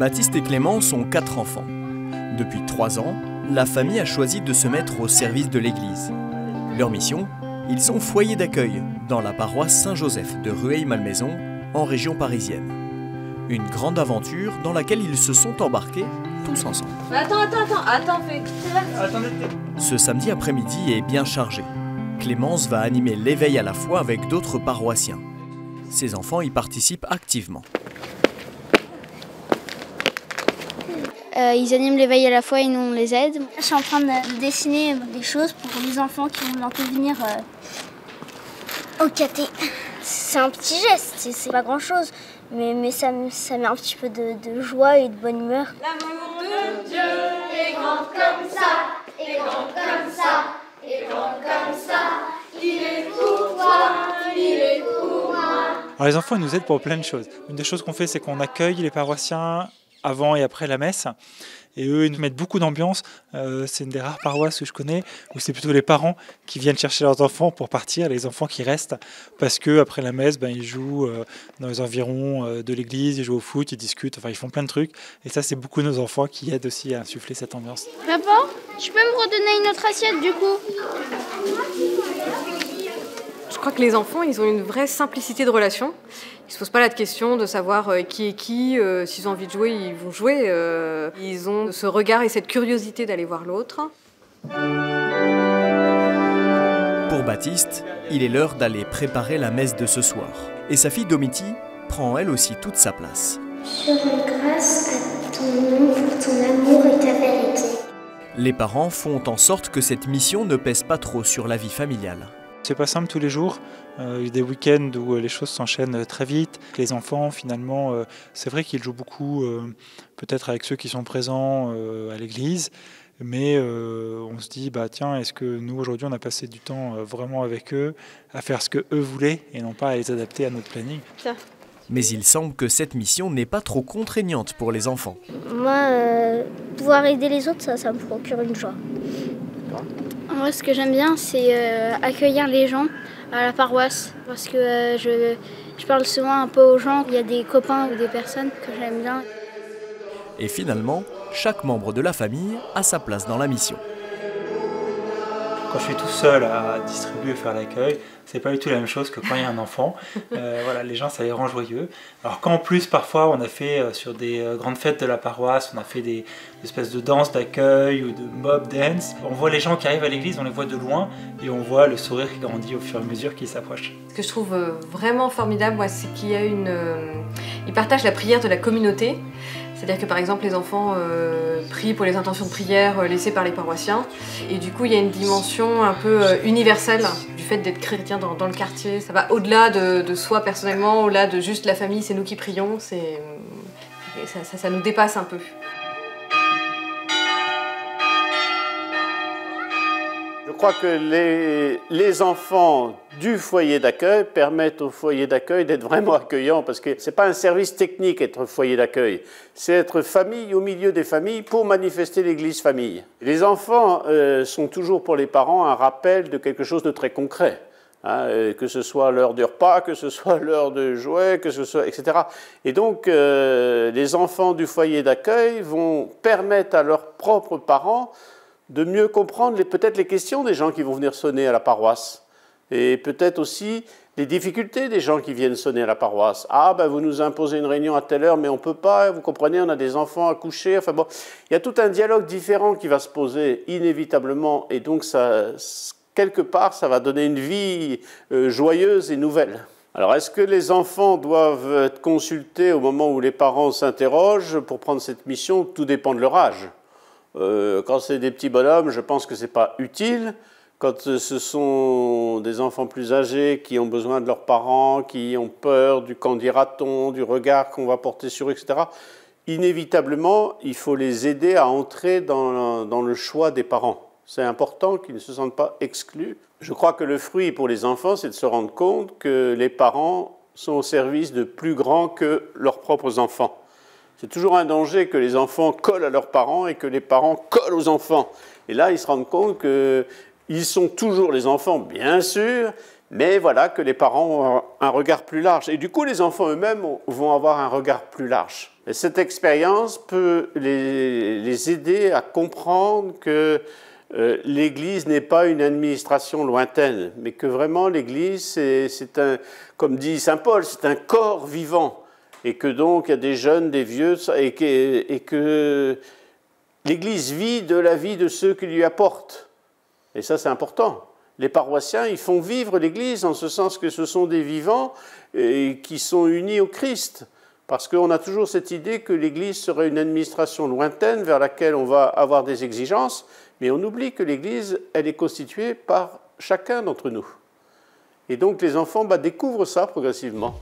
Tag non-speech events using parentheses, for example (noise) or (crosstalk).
Baptiste et Clémence ont quatre enfants. Depuis trois ans, la famille a choisi de se mettre au service de l'Église. Leur mission Ils sont foyer d'accueil dans la paroisse Saint-Joseph de Rueil-Malmaison, en région parisienne. Une grande aventure dans laquelle ils se sont embarqués tous ensemble. Attends, attends, attends, attends, fais. Ce samedi après-midi est bien chargé. Clémence va animer l'éveil à la foi avec d'autres paroissiens. Ses enfants y participent activement. Euh, ils animent l'éveil à la fois et nous on les aide. Je suis en train de dessiner des choses pour les enfants qui vont bientôt venir euh, au caté. C'est un petit geste, c'est- pas grand chose, mais, mais ça, ça met un petit peu de, de joie et de bonne humeur. Alors les enfants ils nous aident pour plein de choses. Une des choses qu'on fait, c'est qu'on accueille les paroissiens avant et après la messe. Et eux, ils nous mettent beaucoup d'ambiance. Euh, c'est une des rares paroisses que je connais où c'est plutôt les parents qui viennent chercher leurs enfants pour partir, les enfants qui restent, parce que après la messe, ben, ils jouent euh, dans les environs euh, de l'église, ils jouent au foot, ils discutent, enfin ils font plein de trucs. Et ça, c'est beaucoup nos enfants qui aident aussi à insuffler cette ambiance. Papa, tu peux me redonner une autre assiette du coup? Je crois que les enfants, ils ont une vraie simplicité de relation. Ils se posent pas la question de savoir euh, qui est qui. euh, S'ils ont envie de jouer, ils vont jouer. euh, Ils ont ce regard et cette curiosité d'aller voir l'autre. Pour Baptiste, il est l'heure d'aller préparer la messe de ce soir. Et sa fille Domiti prend elle aussi toute sa place. Je rends grâce à ton nom pour ton amour et ta vérité. Les parents font en sorte que cette mission ne pèse pas trop sur la vie familiale. C'est pas simple tous les jours. Euh, il y a des week-ends où euh, les choses s'enchaînent euh, très vite. Les enfants, finalement, euh, c'est vrai qu'ils jouent beaucoup, euh, peut-être avec ceux qui sont présents euh, à l'église. Mais euh, on se dit, bah tiens, est-ce que nous aujourd'hui on a passé du temps euh, vraiment avec eux, à faire ce que eux voulaient et non pas à les adapter à notre planning? Mais il semble que cette mission n'est pas trop contraignante pour les enfants. Moi, euh, pouvoir aider les autres, ça, ça me procure une joie. Moi, ce que j'aime bien, c'est euh, accueillir les gens à la paroisse. Parce que euh, je, je parle souvent un peu aux gens. Il y a des copains ou des personnes que j'aime bien. Et finalement, chaque membre de la famille a sa place dans la mission. Quand je suis tout seul à distribuer et faire l'accueil, c'est pas du tout la même chose que quand il y a un enfant. (laughs) Euh, voilà, les gens, ça les rend joyeux. Alors qu'en plus, parfois, on a fait euh, sur des euh, grandes fêtes de la paroisse, on a fait des, des espèces de danses d'accueil ou de mob dance. On voit les gens qui arrivent à l'église, on les voit de loin et on voit le sourire qui grandit au fur et à mesure qu'ils s'approchent. Ce que je trouve vraiment formidable, moi, c'est qu'il y a une. Ils partagent la prière de la communauté. C'est-à-dire que par exemple, les enfants euh, prient pour les intentions de prière euh, laissées par les paroissiens. Et du coup, il y a une dimension un peu euh, universelle du fait d'être chrétien dans, le quartier. Ça va au-delà de, soi personnellement, au-delà de juste la famille, c'est nous qui prions. Ça nous dépasse un peu. Crois que les, les enfants du foyer d'accueil permettent au foyer d'accueil d'être vraiment accueillant parce que c'est pas un service technique être foyer d'accueil, c'est être famille au milieu des familles pour manifester l'église famille. Les enfants euh, sont toujours pour les parents un rappel de quelque chose de très concret. hein, euh, que ce soit l'heure du repas, que ce soit (laughs) l'heure de jouer, que ce soit, etc. Et donc, euh, les enfants du foyer d'accueil vont permettre à leurs propres parents de mieux comprendre peut-être les questions des gens qui vont venir sonner à la paroisse. Et peut-être aussi les difficultés des gens qui viennent sonner à la paroisse. Ah, ben vous nous imposez une réunion à telle heure, mais on ne peut pas, vous comprenez, on a des enfants à coucher. Enfin bon, il y a tout un dialogue différent qui va se poser inévitablement. Et donc, quelque part, ça va donner une vie euh, joyeuse et nouvelle. Alors, est-ce que les enfants doivent être consultés au moment où les parents s'interrogent pour prendre cette mission? Tout dépend de leur âge. Euh, quand c'est des petits bonhommes, je pense que ce n'est pas utile. Quand ce sont des enfants plus âgés qui ont besoin de leurs parents, qui ont peur du qu'en dira-t-on, du regard qu'on va porter sur eux, etc., inévitablement, il faut les aider à entrer dans le choix des parents. C'est important qu'ils ne se sentent pas exclus. Je crois que le fruit pour les enfants, c'est de se rendre compte que les parents sont au service de plus grands que leurs propres enfants. C'est toujours un danger que les enfants collent à leurs parents et que les parents collent aux enfants. Et là, ils se rendent compte qu'ils sont toujours les enfants, bien sûr, mais voilà que les parents ont un regard plus large. Et du coup, les enfants eux-mêmes vont avoir un regard plus large. Cette expérience peut les, aider à comprendre que euh, l'Église n'est pas une administration lointaine, mais que vraiment l'Église, c'est un, comme dit Saint Paul, c'est un corps vivant, et que donc il y a des jeunes, des vieux, et que, l'Église vit de la vie de ceux qui lui apportent. Et ça, c'est important. Les paroissiens, ils font vivre l'Église en ce sens que ce sont des vivants qui sont unis au Christ. Parce qu'on a toujours cette idée que l'Église serait une administration lointaine vers laquelle on va avoir des exigences, mais on oublie que l'Église, elle est constituée par chacun d'entre nous. Et donc les enfants bah, découvrent ça progressivement.